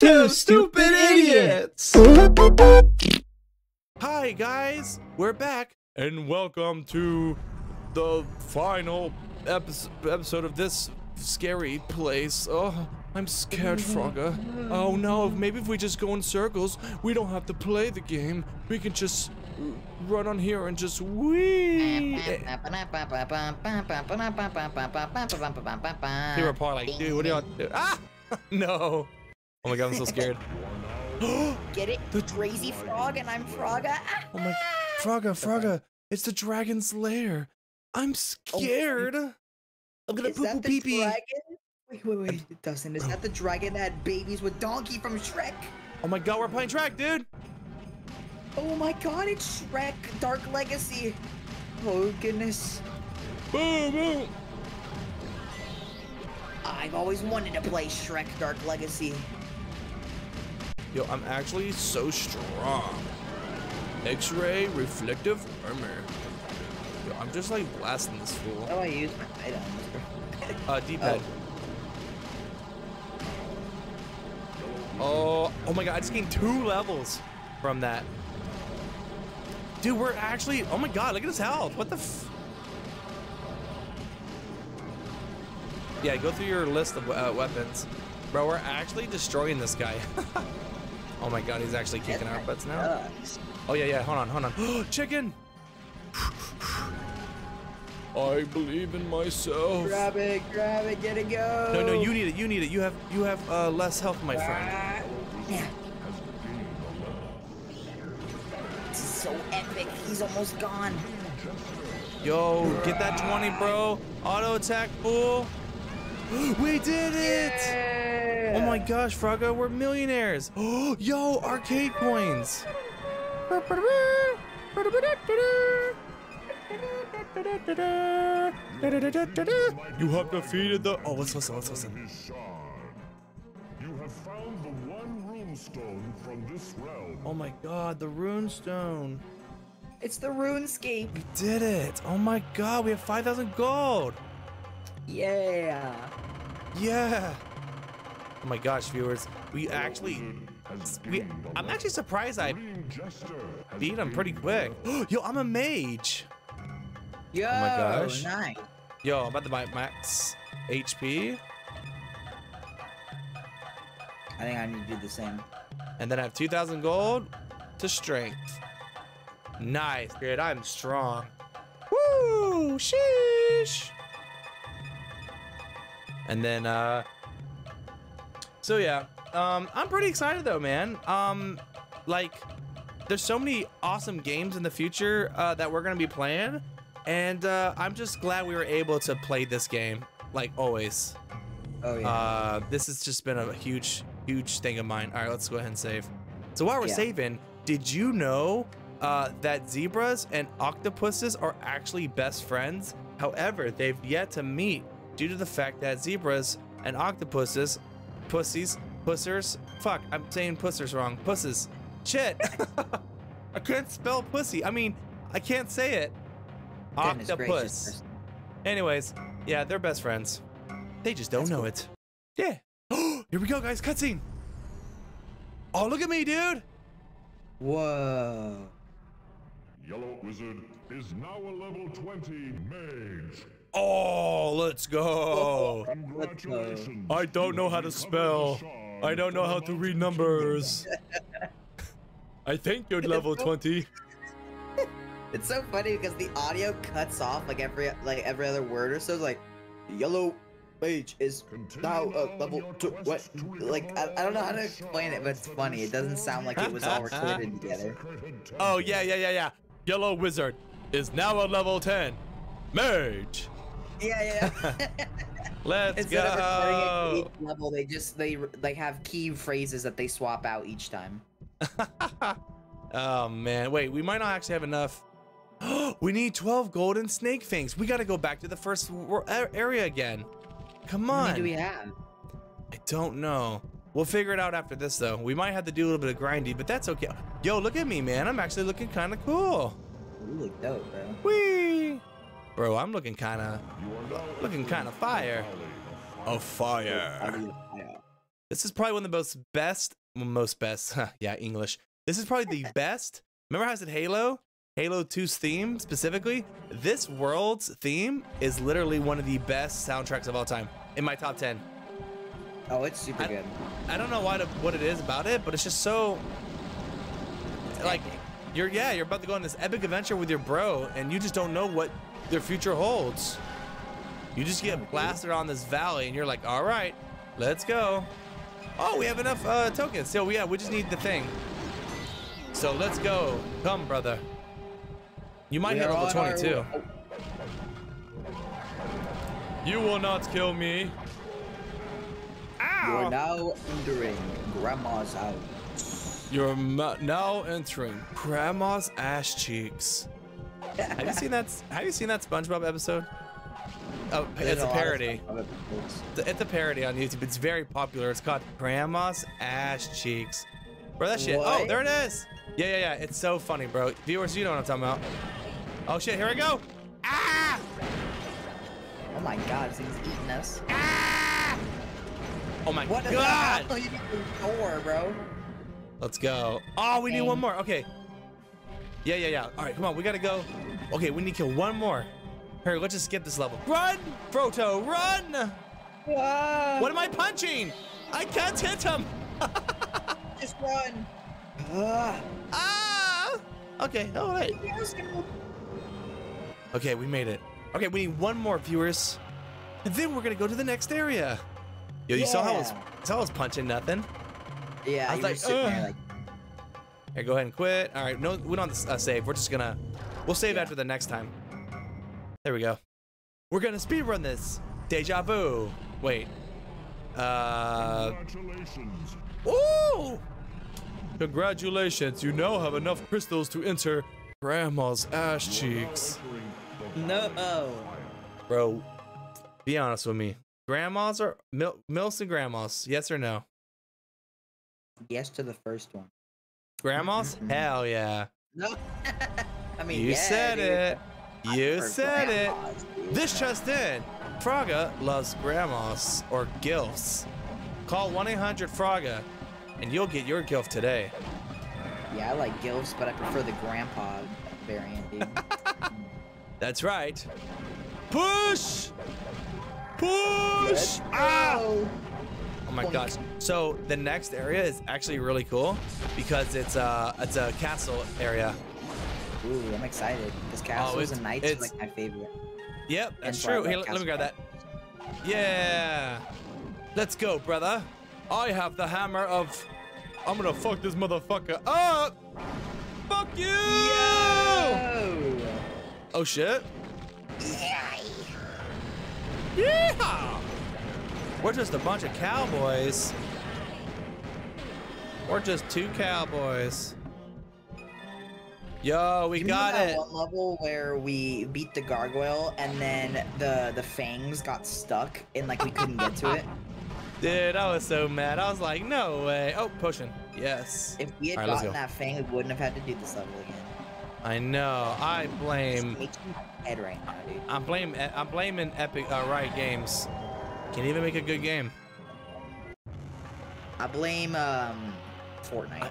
Two stupid idiots! Hi, guys! We're back, and welcome to the final episode, episode of this scary place. Oh, I'm scared, Frogger. Oh no, maybe if we just go in circles, we don't have to play the game. We can just run on here and just wee. People are probably like, dude, what are you on? Ah! no. Oh my god, I'm so scared. Get it? The- crazy frog, and I'm Frogha. Oh my, Frogha, Frogha, it's the dragon's lair. I'm oh, scared. I'm gonna Is poo poo that the pee pee. dragon? Wait, wait, wait, Dustin, is that the dragon that had babies with Donkey from Shrek? Oh my god, we're playing track, dude. Oh my god, it's Shrek Dark Legacy. Oh goodness. Boom, boom. I've always wanted to play Shrek Dark Legacy. Yo, I'm actually so strong. X-ray reflective armor. Yo, I'm just like blasting this fool. How do I use my items? Uh, D-pad. Oh, oh my god, I just gained two levels from that. Dude, we're actually, oh my god, look at his health. What the f? Yeah, go through your list of uh, weapons. Bro, we're actually destroying this guy. oh my god, he's actually kicking our butts now. Oh yeah, yeah, hold on, hold on. Chicken! I believe in myself. Grab it, grab it, get it, go. No, no, you need it. You need it. You have you have uh, less health, my friend. Ah, yeah. This is so epic. He's almost gone. Yo, get that 20, bro. Auto attack, fool. we did it! Oh my gosh, Frogha, we're millionaires. Oh, yo, arcade coins. You have defeated the. Oh, let's listen. Let's listen. Bishar. You have found the one runestone from this realm. Oh my God, the rune stone. It's the RuneScape. We did it. Oh my God, we have 5,000 gold. Yeah. Yeah. Oh my gosh, viewers, we actually, we, I'm actually surprised I Green Jester has beat him pretty quick. Yo, I'm a mage. Yo, Oh my gosh. nice. Yo, I'm about to buy max HP, I think I need to do the same. and then I have 2,000 gold to strength. Nice, dude. I'm strong. Woo! Sheesh. And then, uh, so yeah, um, I'm pretty excited though, man. Um, like, there's so many awesome games in the future uh, that we're gonna be playing, and uh, I'm just glad we were able to play this game, like always. Oh yeah. Uh, this has just been a huge, huge thing of mine. All right, let's go ahead and save. So while we're Yeah. saving, did you know uh, that zebras and octopuses are actually best friends? However, they've yet to meet due to the fact that zebras and octopuses, pussies, pussers, fuck, I'm saying pussers wrong. Pusses. Shit. I couldn't spell pussy. I mean, I can't say it. Goodness Octopus. gracious. Anyways, yeah, they're best friends. They just don't That's know cool. it. Yeah. Here we go, guys. Cutscene. Oh, look at me, dude. Whoa. Yellow Wizard is now a level 20 mage. Oh, let's go. Congratulations. I don't know how to spell. I don't know how to read numbers. I think you're level 20. It's so funny because the audio cuts off like every like every other word or so. It's like yellow mage is Continue now uh, on level two. What? Like I, I don't know how to explain it, but it's funny. It doesn't sound like it was all recorded together. Oh, yeah, yeah, yeah, yeah. Yellow Wizard is now a level 10. Mage. Yeah, yeah. Let's Instead of it go. to each level, they just they they have key phrases that they swap out each time. oh man, wait, we might not actually have enough. we need 12 golden snake fangs. We got to go back to the first area again. Come How on. many do we have? I don't know. We'll figure it out after this though. We might have to do a little bit of grindy, but that's okay. Yo, look at me, man. I'm actually looking kind of cool. You look dope, bro. Whee! Bro, I'm looking kind of You are now looking kind of fire. valley of fire. Valley of Fire. This is probably one of the most best, most best, yeah, English. This is probably the best. Remember how I said Halo? Halo 2's theme specifically? This world's theme is literally one of the best soundtracks of all time in my top 10. Oh, it's super I- good. I don't know why to, what it is about it, but it's just so like you're yeah, you're about to go on this epic adventure with your bro and you just don't know what their future holds. You just get blasted on this valley and you're like, "All right, let's go." Oh, we have enough uh, tokens. So yeah, we just need the thing. So let's go. Come, brother. You might We hit level on our 22. oh, You will not kill me. You're now entering Grandma's house. You're now entering Grandma's ass cheeks. Have you seen that? Have you seen that SpongeBob episode? Oh, it's a parody. It's a- parody on YouTube. It's very popular. It's called Grandma's ass cheeks. Bro, that shit. Oh, there it is. Yeah, yeah, yeah. It's so funny, bro. Viewers, you know what I'm talking about. Oh shit, here we go. Ah! Oh my god, he's eating us. Ah! Oh my What god! need to door, bro. Let's go. Oh, we need one more. Okay. Yeah, yeah, yeah. All right, come on. We gotta go. Okay, we need to kill one more. Hurry, let's just skip this level. Run, Froto, run! What am I punching? I can't hit him. Just run. Ah. Ah! Okay, all right. Okay, we made it. Okay, we need one more, viewers. And then we're gonna go to the next area. Yo, you saw how I was, saw I was punching nothing? Yeah, I was like, sitting there like, Here, go ahead and quit. All right, no, we don't uh, save. We're just gonna, we'll save Yeah. after the next time. There we go. We're gonna speedrun this. Deja vu. Wait. Uh. Congratulations. Ooh! Congratulations, you now have enough crystals to enter Grandma's ass cheeks. Entering the no. Bro, be honest with me. Grandmas or mil- milfs and grandmas? Yes or no? Yes to the first one. Grandmas? Mhm. Hell yeah. No. I mean, You yeah, said dude. it. You said it. dude. This just in. Frogha loves grandmas or gilfs. Call 1 800 Frogha and you'll get your gilf today. Yeah, I like gilfs, but I prefer the grandpa variant, dude. That's right. Push! Push! Let's Ah! Oh my Boink. gosh. So the next area is actually really cool because it's a it's a castle area. Ooh, I'm excited. This oh, castles Oh, and knights are it's- like my favorite. Yep, that's true. Here, let me grab that. Yeah. Let's go, brother. I have the hammer of I'm gonna fuck this motherfucker up. Fuck you! Yo! Oh shit. Yeah. We're just a bunch of cowboys. We're just two cowboys. Yo, we You got remember it. that one level where we beat the gargoyle and then the the fangs got stuck and like we couldn't get to it. Dude, I was so mad. I was like, no way. Oh, potion. Yes. If we had All right, let's gotten go. that fang, we wouldn't have had to do this level again. I know. I blame. It's making my head right now, dude. I'm blame. I'm blaming Epic uh, Riot Games. Can't even make a good game. I blame um Fortnite. I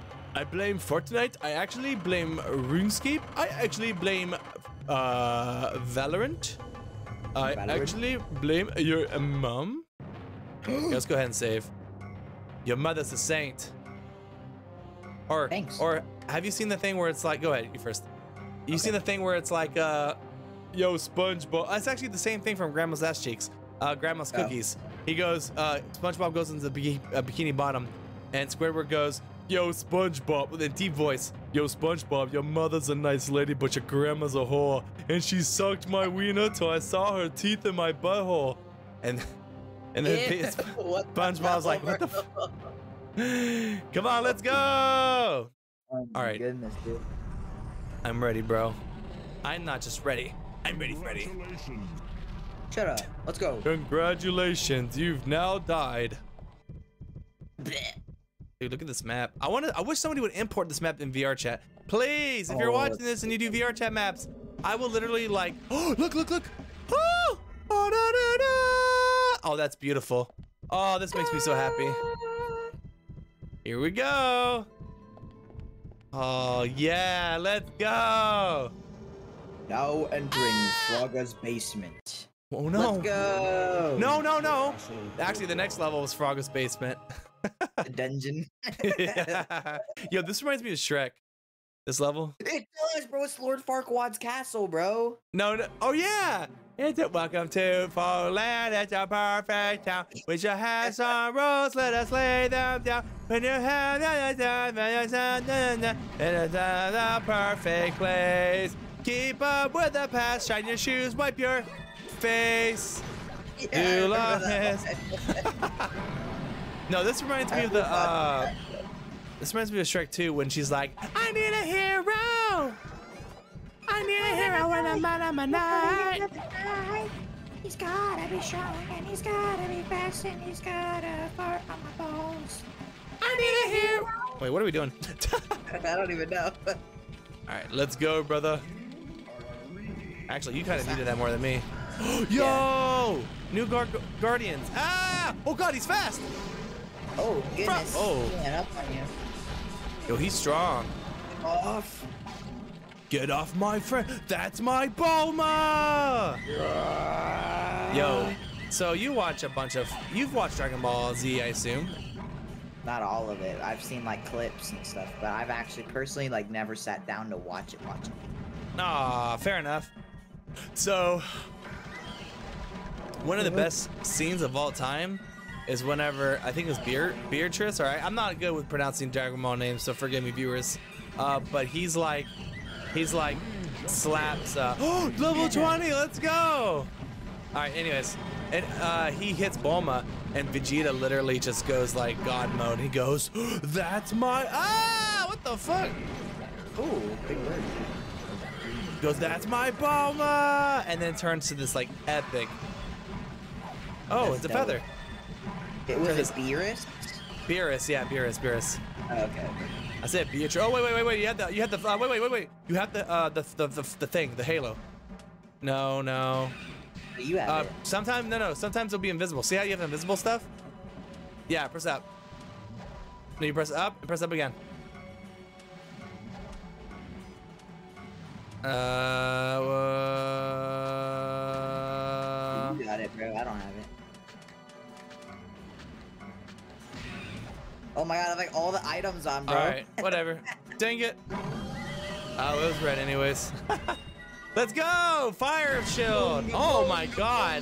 blame Fortnite. I actually blame RuneScape. I actually blame uh, Valorant. I Valorant? actually blame your uh, mom. Let's go ahead and save. Your mother's a saint. Or Thanks. or have you seen the thing where it's like? Go ahead, you first. You seen the thing where it's like, uh, yo, SpongeBob. It's actually the same thing from Grandma's ass cheeks. Uh, Grandma's Oh. cookies. He goes, uh, SpongeBob goes into the bikini, uh, bikini bottom, and Squidward goes, yo, SpongeBob, with a deep voice. Yo, SpongeBob, your mother's a nice lady, but your grandma's a whore, and she sucked my wiener till I saw her teeth in my butthole. And and then Ew, Sp- what the SpongeBob's like, what the f- Come on, let's go! Oh All right. Goodness, dude. I'm ready, bro. I'm not just ready. I'm ready, Freddy. Shut up. Let's go. Congratulations, you've now died. Dude, look at this map. I want to. I wish somebody would import this map in VR chat. Please, if you're Oh, watching this and you do VR chat maps, I will literally like. Oh, look, look, look. Oh, oh, da, da, da. oh, that's beautiful. Oh, this makes me so happy. Here we go. Oh yeah, let's go. Now entering Frogger's basement. Oh no. Let's go. No, no, no. Actually, the next level was Frogger's basement. The dungeon. Yo, this reminds me of Shrek. This level. It does, bro. It's Lord Farquaad's castle, bro. No, no. Oh yeah. It's a welcome to Fallland. It's a perfect town. We shall have some rules. Let us lay them down. When you have the perfect place. Keep up with the past. Shine your shoes. Wipe your face. Yeah, I You love his- No, this reminds me of the. uh This reminds me of Shrek 2 when she's like, "I need a hero. I need a hero when I'm out of my night." He's gotta be strong and he's gotta be fast and he's gotta fart on my bones. I need a hero. Wait, what are we doing? I don't even know. All right, let's go, brother. Actually, you kind of needed that more than me. Yo! New Guard Guardians. Ah! Oh God, he's fast. Oh goodness. Oh. He went up on you. Yo, he's strong. Off. Get off my friend. That's my Bulma. Yo, so you watch a bunch of. You've watched Dragon Ball Z, I assume. Not all of it. I've seen like clips and stuff, but I've actually personally like never sat down to watch it. Watch it. Ah, fair enough. So, one of the best scenes of all time is whenever I think it was Beard Beatrice. All right, I'm not good with pronouncing Dragon Ball names, so forgive me, viewers. Uh, but he's like, he's like, slaps. Uh, oh, level 20. Let's go. All right. Anyways, and uh, he hits Bulma, and Vegeta literally just goes like God mode. He goes, "That's my ah! What the fuck?" Ooh, big word. goes, "That's my Bulma," and then turns to this like epic. Oh, it's a feather. It was a Beerus. Beerus, yeah, Beerus, Beerus. Oh, okay. I said Beatrice. Oh wait, wait, wait, wait. You had the, you had the. Uh, wait, wait, wait, wait. You have the, uh, the, the, the, the thing, the halo. No, no. You have Uh, it. sometimes, no, no. Sometimes it'll be invisible. See how you have invisible stuff? Yeah, press up. No, you press up and press up again. Uh, Oh my god, I have like all the items on, bro. All right, whatever. Dang it. Oh, it was red anyways. Let's go! Fire shield! Oh my god!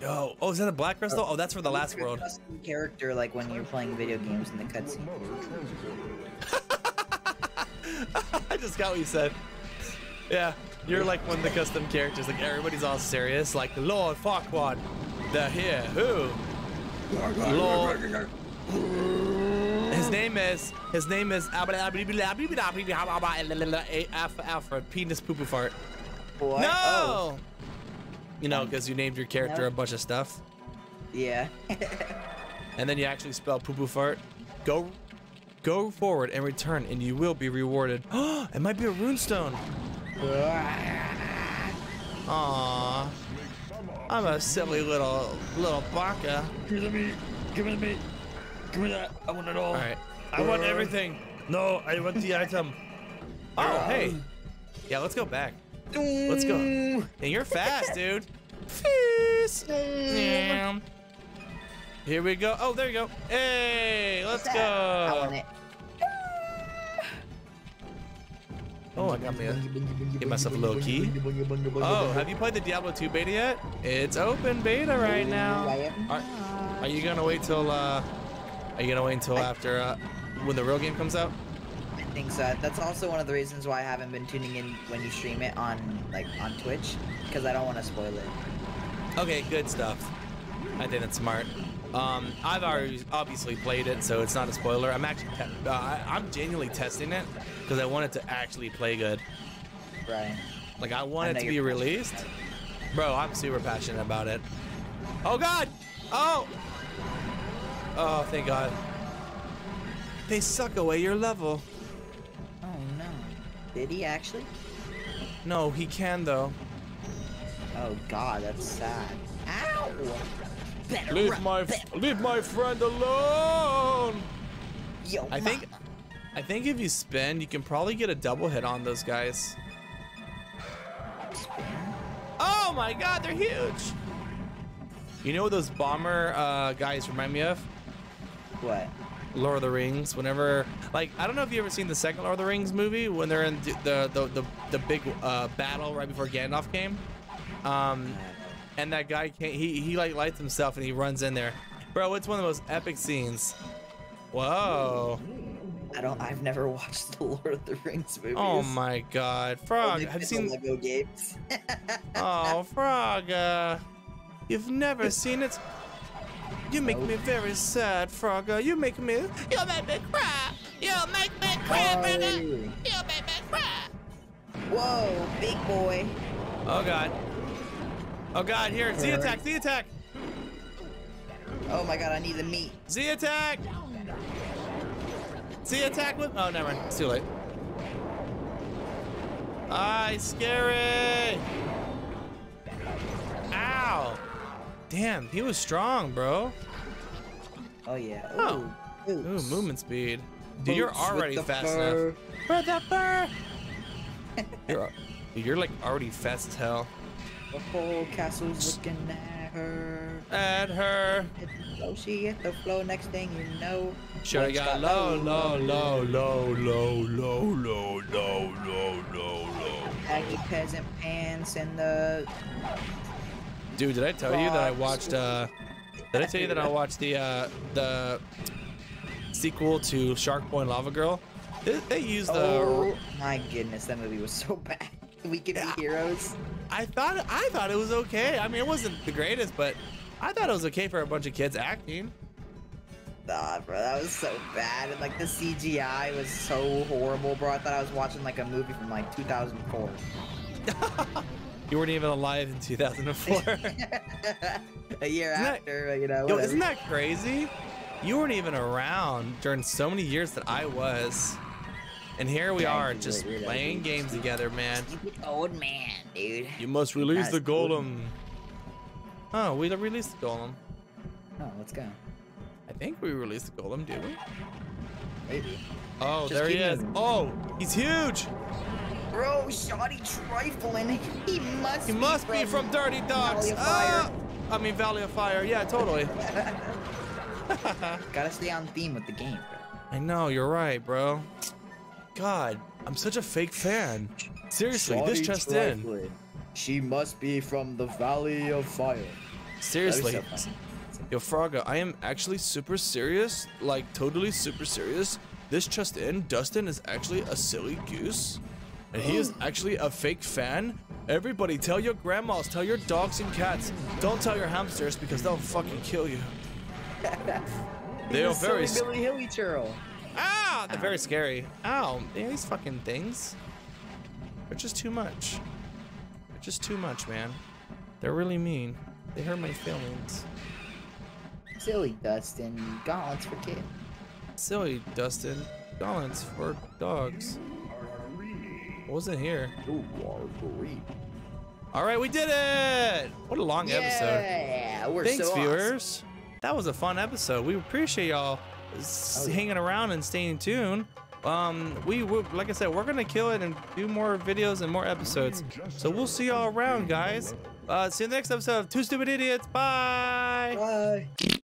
Yo, oh, is that a black crystal? Oh, that's for the last world. custom character, like when you're playing video games in the cutscene. I just got what you said. Yeah, you're like one of the custom characters. Like everybody's all serious. Like Lord Farquaad, the here who? Lord. His name is his name is Alfred Penis Poo Poo Fart. What? No. Oh, You know, because you named your character No. a bunch of stuff, yeah. and then you actually spell poo poo fart. Go, go forward and return, and you will be rewarded. it might be a runestone. Aww. I'm a silly little little baka. Give it to me. Give it to me. Give me that. I want it all. All right. I want everything. No, I want the item. Oh, hey. Yeah, let's go back. Let's go. Mm. And you're fast, dude. Fast. Yeah. Here we go. Oh, there you go. Hey, let's I want go. it. Oh, I got me a. Get myself a little key. Oh, have you played the Diablo 2 beta yet? It's open beta right now. Are, are you gonna wait till? uh Are you gonna wait until after uh, when the real game comes out? I think so. That's also one of the reasons why I haven't been tuning in when you stream it on like on Twitch, because I don't want to spoil it. Okay, good stuff. I think that's smart. Um, I've already obviously played it, so it's not a spoiler. I'm actually, uh, I'm genuinely testing it because I want it to actually play good. Right. Like I want I it to be released. Bro, I'm super passionate about it. Oh God! Oh! Oh, thank God. They suck away your level. Oh no. Did he actually? No, he can though. Oh god, that's sad. Ow! Better Leave run, my better. leave my friend alone. Yo, I think. I think if you spin, you can probably get a double hit on those guys. Oh my god, they're huge. You know what those bomber uh, guys remind me of? What? Lord of the Rings. Whenever, like, I don't know if you ever seen the second Lord of the Rings movie when they're in the the the, the big uh, battle right before Gandalf came. Um, and that guy came, he he like lights himself and he runs in there. Bro, it's one of the most epic scenes. Whoa. I don't. I've never watched the Lord of the Rings movies. Oh my god. Frog, have you the seen Lego games? Oh, Frog, uh, you've never seen it? You make me very sad, Frogger. You make me. You make me cry. You make me cry. Oh. You make me cry. Whoa, big boy. Oh god. Oh god, here, Z attack, Z attack, Oh my god, I need the meat. Z attack. Z attack with. Oh, never mind. It's too late. Ah, he's scary. Ow. Damn, he was strong, bro. Oh yeah. Oh. Ooh, Ooh, movement speed. Dude, you're already fast fur. enough. For the fur. you're, dude, you're like already fast as hell. The whole castle's looking at her. At her. Flow, she hit the flow. Next thing you know, have what's got low, low, low, low, low, low, low, low, low, low, low. Aggie peasant pants and the. Dude, did I tell you that I watched? uh Did I tell you that I watched the uh the sequel to Shark Boy and Lava Girl? They, they used the. Oh my goodness, that movie was so bad. We can be heroes. I thought I thought it was okay. I mean, it wasn't the greatest, but I thought it was okay for a bunch of kids acting. Nah, bro, that was so bad. And like the CGI was so horrible, bro. I thought I was watching like a movie from like 2004. You weren't even alive in 2004. a year Isn't that- after, you know. Yo, isn't that crazy? You weren't even around during so many years that I was. And here we Yeah, are just were weirdo, playing dude. games together, man. Stupid old man, dude. You must release the golem. Oh, we released the golem. Oh, let's go. I think we released the golem, did we? Maybe. Oh, Just there he is. moving. Oh, he's huge. Bro, shoddy trifling. He must. He must be from Dirty Dogs. Ah! I mean, Valley of Fire. Yeah, totally. Gotta stay on theme with the game, bro. I know, you're right, bro. God, I'm such a fake fan. Seriously, this just in. She must be from the Valley of Fire. Seriously. That was so funny. Yo, Frogha, I am actually super serious. Like, totally super serious. This just in, Dustin is actually a silly goose. And he is oh. actually a fake fan. Everybody, tell your grandmas, tell your dogs and cats. Don't tell your hamsters because they'll fucking kill you. They are very. silly Billy Hilly churl. They're very scary. Ow, man, these fucking things. They're just too much. They're just too much, man. They're really mean. They hurt my feelings. Silly Dustin. Gauntlets for kids. Silly, Dustin. Balance for dogs. What wasn't here? All right, we did it! What a long episode. Yeah, we're Thanks, so awesome. viewers. That was a fun episode. We appreciate y'all s- Oh, yeah. hanging around and staying tuned. Um, we will, like I said, we're gonna kill it and do more videos and more episodes. So we'll see y'all around, guys. Uh, see you in the next episode of Two Stupid Idiots. Bye. Bye.